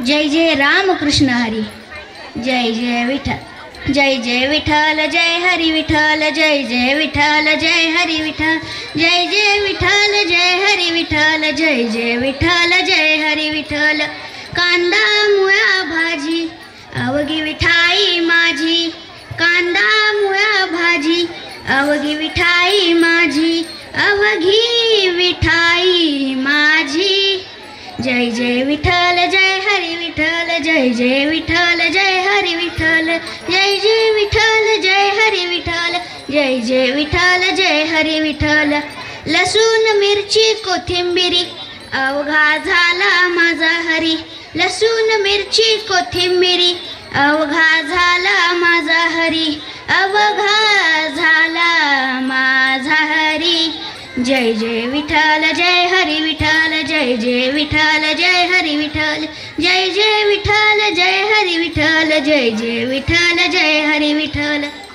जय जय रामकृष्ण हरी। जय जय विठ्ठल। जय जय विठ्ठल जय हरी विठ्ठल जय जय विठ्ठल जय हरी विठ्ठल। जय जय विठ्ठल जय हरी विठ्ठल जय जय विठ्ठल जय हरी विठ्ठल। कांदा मुळा भाजी अवघी विठाई माझी। कांदा मुळा भाजी अवघी विठाई माझी। अवघी विठाई माझी जय जय विठ्ठल जय हरी विठ्ठल जय जय विठ्ठल जय हरी विठ्ठल जय जय विठ्ठल जय हरी विठ्ठल जय जय विठ्ठल जय हरी विठ्ठल लसूण मिरची कोथिंबिरी अवघा झाला माझा हरी लसूण मिरची कोथिंबिरी अवघा झाला माझा हरी अवघा झाला माझा हरी जय जय विठ्ठल जय हरी विठ्ठल जय जय विठ्ठल जय हरी विठ्ठल जय जय विठ्ठल जय हरी विठ्ठल जय जय विठ्ठल जय हरी विठ्ठल.